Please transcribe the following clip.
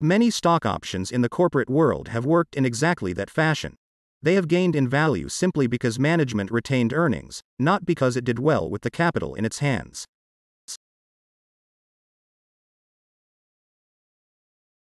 Many stock options in the corporate world have worked in exactly that fashion. They have gained in value simply because management retained earnings, not because it did well with the capital in its hands.